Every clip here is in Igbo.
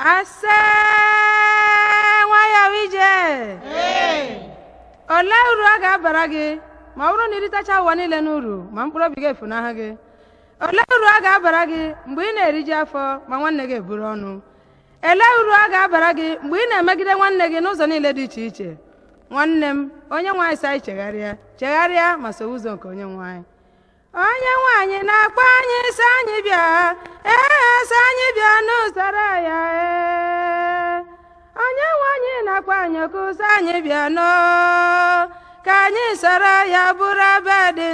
ase nwayọọ ije olee uru ọ ga-abara gị ma ọ bụrụ na iritacha ụwa niile n'uru ma mkpụrụ obi gị efunahụ gị olee uru ọ ga-abara gị mgbe ị na eriji afọ ma nwanne gị eburu ọnụ elee uru ọ ga-abara gị mgbe ị na-emegide nwanne gị n'ụzọ niile dị iche iche nwanne m onye nwaanyị sa anyị chegharịa chegharịa ma so ụzọ nke onye nwaanyị onye nwaanyị na-akpọ anyị sị anyị bịa ee sị anyị bịa n'ụzọ n'okwusa biano, bịa n'oo ka anyị soro ya bụrụ abadị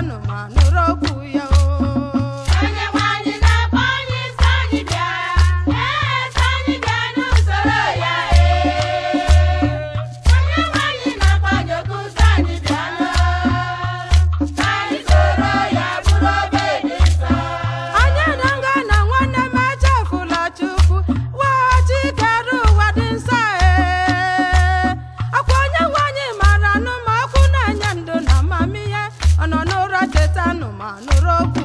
no man, no rope, manu manu rogu.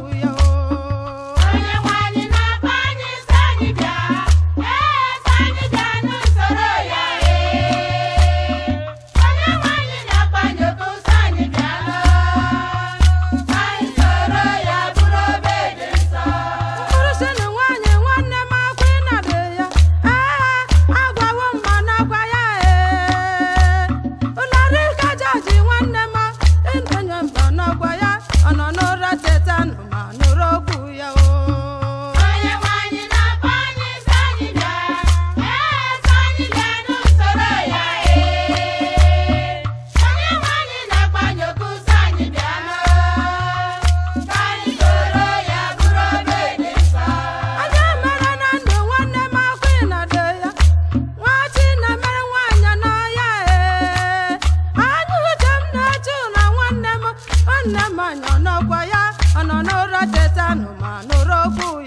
nne m ọ n'ọkwa ya ọ nọ n'ụra tetanụ ma nụrụ okwu ya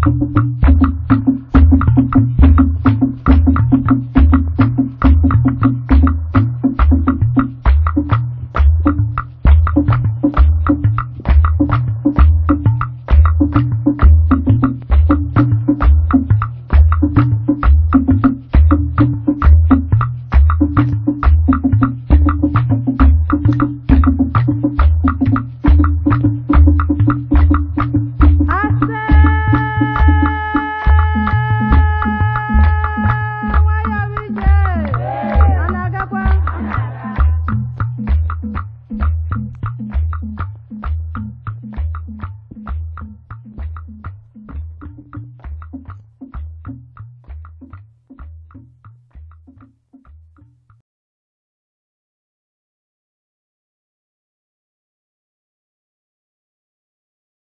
¡Gracias!